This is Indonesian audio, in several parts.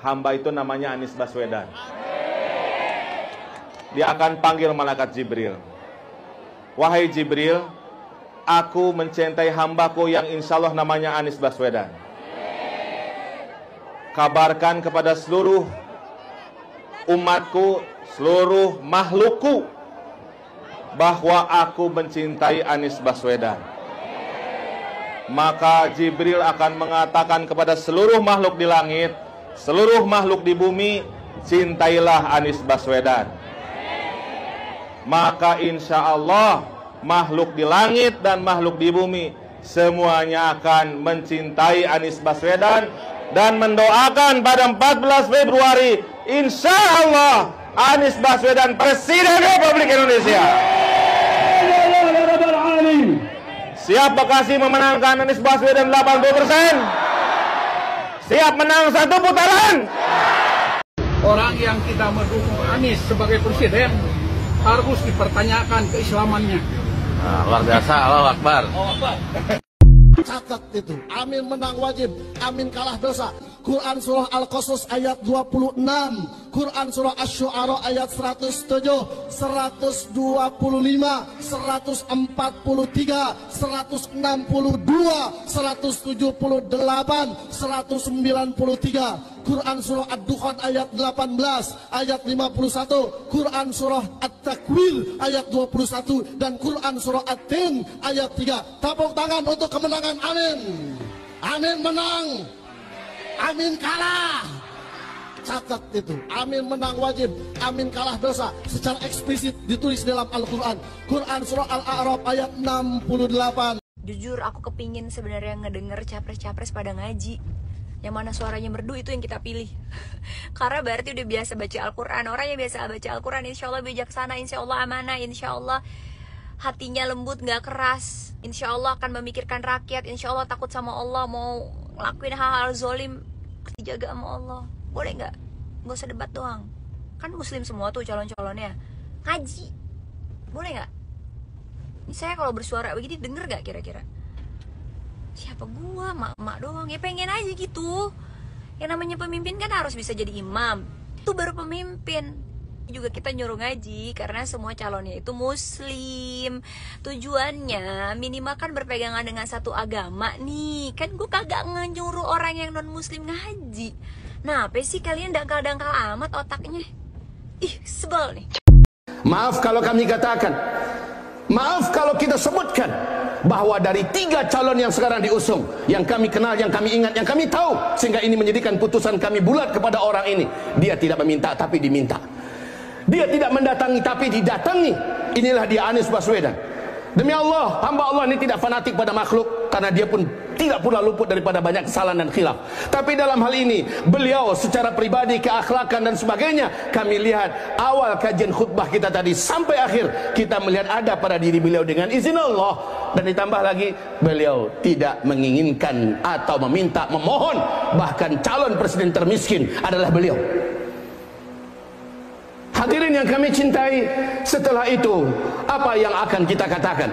hamba itu namanya Anies Baswedan. Dia akan panggil malaikat Jibril. Wahai Jibril, aku mencintai hambaku yang insya Allah namanya Anies Baswedan. Kabarkan kepada seluruh umatku, seluruh makhlukku, bahwa aku mencintai Anies Baswedan. Maka Jibril akan mengatakan kepada seluruh makhluk di langit, seluruh makhluk di bumi, cintailah Anies Baswedan. Maka insya Allah makhluk di langit dan makhluk di bumi semuanya akan mencintai Anies Baswedan dan mendoakan pada 14 Februari insya Allah Anies Baswedan Presiden Republik Indonesia. Siap Bekasi memenangkan Anies Baswedan 80 persen? Siap menang satu putaran? Orang yang kita mendukung Anies sebagai presiden harus dipertanyakan keislamannya. Nah, luar biasa, Allah Akbar. Catat itu. Amin menang wajib. Amin kalah dosa. Quran surah Al-Qasas ayat 26. Quran surah Asy-Syu'ara ayat 107, 125, 143, 162, 178, 193. Quran surah Ad-Dukhan ayat 18, ayat 51. Quran surah At-Takwir ayat 21 dan Quran surah At-Tin ayat 3. Tepuk tangan untuk kemenangan. Amin. Amin menang. Amin kalah. Catat itu. Amin menang wajib. Amin kalah dosa. Secara eksplisit ditulis dalam Al-Quran. Quran surah Al-A'raf ayat 68. Jujur aku kepingin sebenarnya ngedenger capres-capres pada ngaji yang mana suaranya merdu itu yang kita pilih karena berarti udah biasa baca Al-Quran orang yang biasa baca Al-Quran insya Allah bijaksana insya Allah amanah insya Allah hatinya lembut nggak keras insya Allah akan memikirkan rakyat insya Allah takut sama Allah mau ngelakuin hal-hal zolim dijaga sama Allah. Boleh nggak? Nggak usah debat doang. Kan muslim semua tuh calon-calonnya. Ngaji. Boleh nggak? Saya kalau bersuara begini denger gak kira-kira? Siapa gua? Mak mak doang. Ya pengen aja gitu. Yang namanya pemimpin kan harus bisa jadi imam. Itu baru pemimpin juga kita nyuruh ngaji karena semua calonnya itu muslim. Tujuannya minimal kan berpegangan dengan satu agama nih. Kan gue kagak nyuruh orang yang non muslim ngaji. Nah apa sih kalian dangkal-dangkal amat otaknya? Ih sebel nih. Maaf kalau kami katakan. Maaf kalau kita sebutkan bahwa dari tiga calon yang sekarang diusung yang kami kenal, yang kami ingat, yang kami tahu sehingga ini menjadikan putusan kami bulat kepada orang ini. Dia tidak meminta tapi diminta dia tidak mendatangi tapi didatangi. Inilah dia Anies Baswedan. Demi Allah, hamba Allah ini tidak fanatik pada makhluk karena dia pun tidak pula luput daripada banyak kesalahan dan khilaf. Tapi dalam hal ini beliau secara pribadi, keakhlakan dan sebagainya kami lihat awal kajian khutbah kita tadi sampai akhir kita melihat ada pada diri beliau dengan izin Allah dan ditambah lagi beliau tidak menginginkan atau meminta, memohon bahkan calon presiden termiskin adalah beliau Hadirin yang kami cintai, setelah itu apa yang akan kita katakan?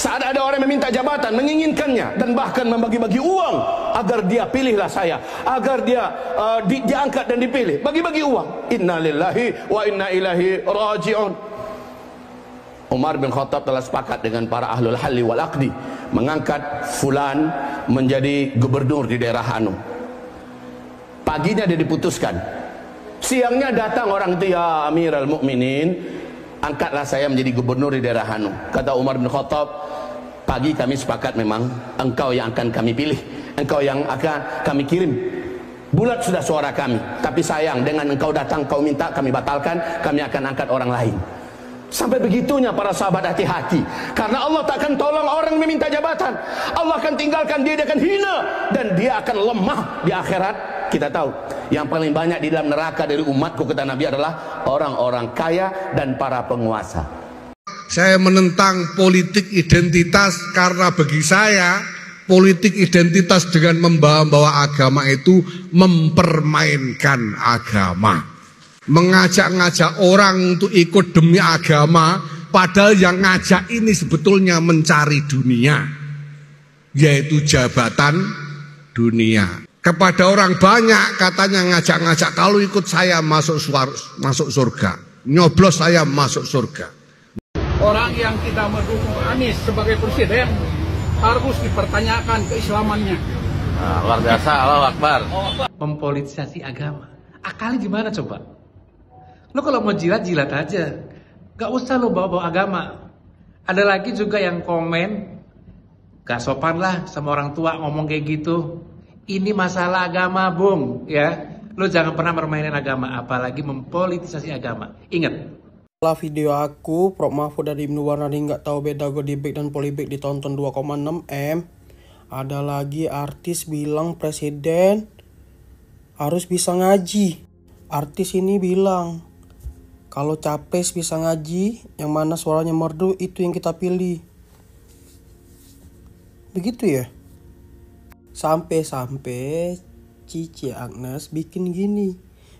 Saat ada orang meminta jabatan, menginginkannya dan bahkan membagi-bagi uang agar dia pilihlah saya, agar dia uh, di, diangkat dan dipilih, bagi-bagi uang. Innalillahi wa inna ilahi raji'un. Umar bin Khattab telah sepakat dengan para ahlul halli wal aqdi mengangkat fulan menjadi gubernur di daerah Anu. Paginya dia diputuskan Siangnya datang orang itu ya Amirul Mukminin, angkatlah saya menjadi gubernur di daerah Hanu. Kata Umar bin Khattab, pagi kami sepakat memang engkau yang akan kami pilih, engkau yang akan kami kirim. Bulat sudah suara kami, tapi sayang dengan engkau datang kau minta kami batalkan, kami akan angkat orang lain. Sampai begitunya para sahabat hati-hati. Karena Allah tak akan tolong orang meminta jabatan. Allah akan tinggalkan dia, dia akan hina. Dan dia akan lemah di akhirat. Kita tahu. Yang paling banyak di dalam neraka dari umatku kata Nabi adalah orang-orang kaya dan para penguasa. Saya menentang politik identitas karena bagi saya politik identitas dengan membawa-bawa agama itu mempermainkan agama mengajak-ngajak orang untuk ikut demi agama padahal yang ngajak ini sebetulnya mencari dunia yaitu jabatan dunia kepada orang banyak katanya ngajak-ngajak kalau ikut saya masuk suar, masuk surga. Nyoblos saya masuk surga. Orang yang kita mendukung Anies sebagai presiden harus dipertanyakan keislamannya. Nah, luar biasa, Allah Akbar. mempolitisasi agama. Akalnya gimana coba? Lo kalau mau jilat, jilat aja. Gak usah lo bawa-bawa agama. Ada lagi juga yang komen, gak sopan lah sama orang tua ngomong kayak gitu. Ini masalah agama, Bung. Ya, lo jangan pernah permainin agama, apalagi mempolitisasi agama. Ingat, Setelah video aku, Prof Mahfud dari Ibnu Warnadi nggak tahu beda Godibik dan Polibik ditonton 2,6 M. Ada lagi artis bilang presiden harus bisa ngaji. Artis ini bilang kalau capres bisa ngaji, yang mana suaranya merdu itu yang kita pilih. Begitu ya? Sampai-sampai Cici Agnes bikin gini.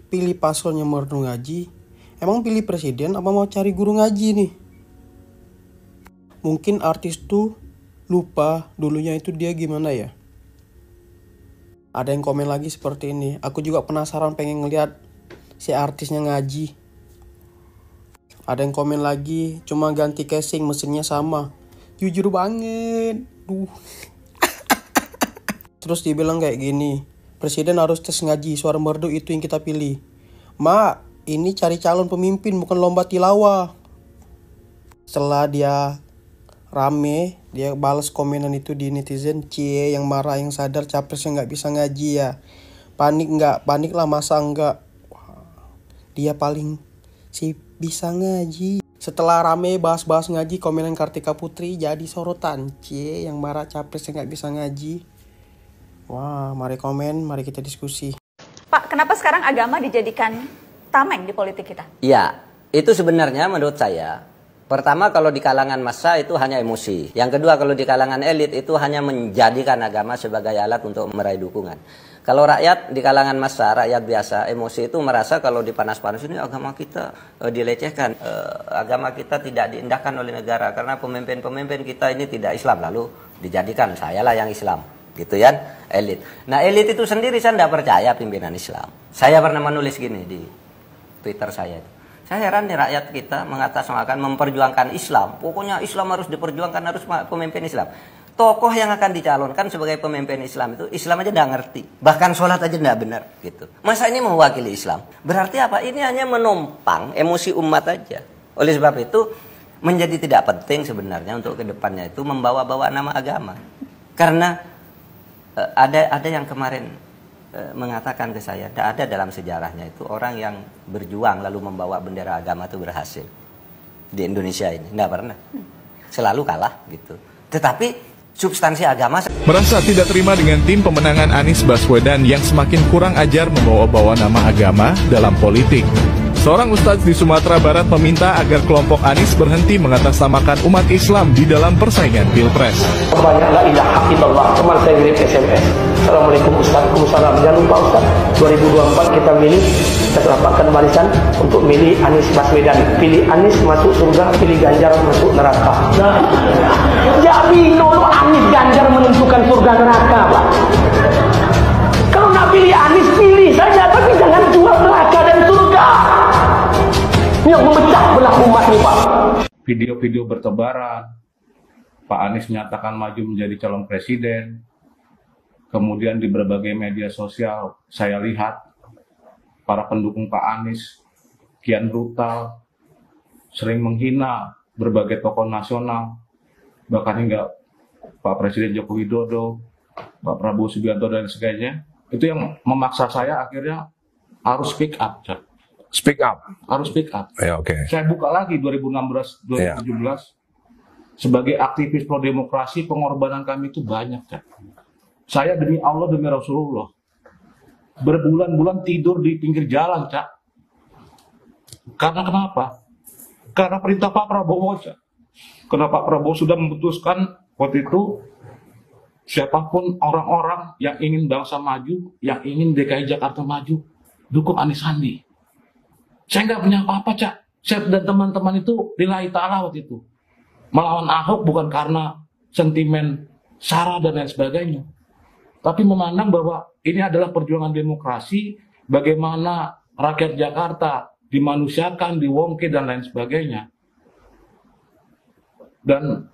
Pilih paslonnya merdu ngaji, Emang pilih presiden apa mau cari guru ngaji nih? Mungkin artis tuh lupa dulunya itu dia gimana ya? Ada yang komen lagi seperti ini. Aku juga penasaran pengen ngeliat si artisnya ngaji. Ada yang komen lagi, cuma ganti casing mesinnya sama. Jujur banget. Duh. Terus dibilang kayak gini, presiden harus tes ngaji, suara merdu itu yang kita pilih. Mak, ini cari calon pemimpin bukan lomba tilawah. Setelah dia rame, dia balas komenan itu di netizen, cie yang marah yang sadar capresnya nggak bisa ngaji ya. Panik nggak? Panik lah masa nggak? Dia paling si bisa ngaji. Setelah rame bahas-bahas ngaji, komenan Kartika Putri jadi sorotan. Cie yang marah capresnya nggak bisa ngaji. Wah, mari komen, mari kita diskusi. Pak, kenapa sekarang agama dijadikan tameng di politik kita? Ya, itu sebenarnya menurut saya Pertama kalau di kalangan massa itu hanya emosi. Yang kedua kalau di kalangan elit itu hanya menjadikan agama sebagai alat untuk meraih dukungan. Kalau rakyat di kalangan massa, rakyat biasa, emosi itu merasa kalau dipanas-panas ini agama kita e, dilecehkan, e, agama kita tidak diindahkan oleh negara karena pemimpin-pemimpin kita ini tidak Islam lalu dijadikan sayalah yang Islam, gitu ya, elit. Nah elit itu sendiri saya tidak percaya pimpinan Islam. Saya pernah menulis gini di Twitter saya. Saya heran nih rakyat kita mengatasnamakan memperjuangkan Islam. Pokoknya Islam harus diperjuangkan harus pemimpin Islam. Tokoh yang akan dicalonkan sebagai pemimpin Islam itu Islam aja tidak ngerti. Bahkan sholat aja tidak benar gitu. Masa ini mewakili Islam? Berarti apa? Ini hanya menumpang emosi umat aja. Oleh sebab itu menjadi tidak penting sebenarnya untuk ke depannya itu membawa-bawa nama agama. Karena eh, ada ada yang kemarin eh, mengatakan ke saya, tidak ada dalam sejarahnya itu orang yang berjuang lalu membawa bendera agama itu berhasil di Indonesia ini, tidak pernah, selalu kalah gitu. Tetapi substansi agama Merasa tidak terima dengan tim pemenangan Anies Baswedan yang semakin kurang ajar membawa-bawa nama agama dalam politik. Seorang ustadz di Sumatera Barat meminta agar kelompok Anies berhenti mengatasnamakan umat Islam di dalam persaingan Pilpres. Banyak la ilaha illallah. Teman saya ngirim SMS. Assalamualaikum Ustaz. Waalaikumsalam. Jangan lupa Ustaz. 2024 kita milih, kita rapatkan barisan untuk milih Anies Baswedan. Pilih Anies masuk surga, pilih Ganjar masuk neraka. Nah, ya lu Anies Ganjar menentukan surga neraka, Yang memecah belah umat nih, Pak. video-video bertebaran, Pak Anies menyatakan maju menjadi calon presiden, kemudian di berbagai media sosial saya lihat para pendukung Pak Anies kian brutal, sering menghina berbagai tokoh nasional, bahkan hingga Pak Presiden Joko Widodo, Pak Prabowo Subianto dan sebagainya, itu yang memaksa saya akhirnya harus speak up. Speak up. Harus speak up. Ya, oke. Saya buka lagi 2016 2017 sebagai aktivis pro demokrasi pengorbanan kami itu banyak kan. Saya demi Allah demi Rasulullah berbulan-bulan tidur di pinggir jalan cak. Karena kenapa? Karena perintah Pak Prabowo cak. Karena Pak Prabowo sudah memutuskan waktu itu siapa pun orang-orang yang ingin bangsa maju, yang ingin DKI Jakarta maju, dukung Anies Sandi. Saya nggak punya apa-apa, Cak. Saya dan teman-teman itu lillahi ta'ala waktu itu. Melawan Ahok bukan karena sentimen SARA dan lain sebagainya. tapi memandang bahwa ini adalah perjuangan demokrasi, bagaimana rakyat Jakarta dimanusiakan, diwongke dan lain sebagainya. Dan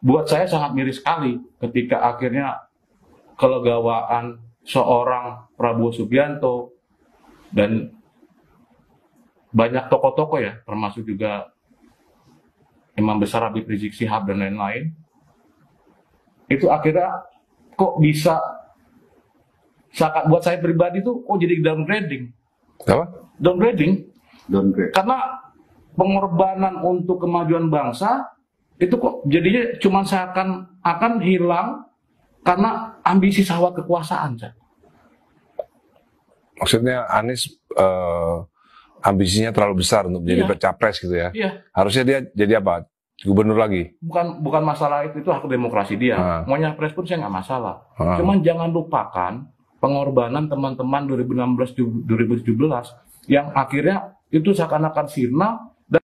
buat saya sangat miris sekali ketika akhirnya kelegawaan seorang Prabowo Subianto dan banyak tokoh-tokoh ya, termasuk juga Imam Besar Habib Rizik Sihab dan lain-lain, itu akhirnya kok bisa sangat buat saya pribadi tuh kok jadi downgrading. Apa? Downgrading. Downgrade. Karena pengorbanan untuk kemajuan bangsa itu kok jadinya cuma seakan akan hilang karena ambisi sahwat kekuasaan. Cak. Maksudnya Anies eh, ambisinya terlalu besar untuk menjadi Iya. capres gitu ya. Iya. Harusnya dia jadi apa? Gubernur lagi. Bukan bukan masalah itu itu hak demokrasi dia. Ah. Mau nyapres pun saya nggak masalah. Ah. Cuman jangan lupakan pengorbanan teman-teman 2016 2017 yang akhirnya itu seakan-akan sirna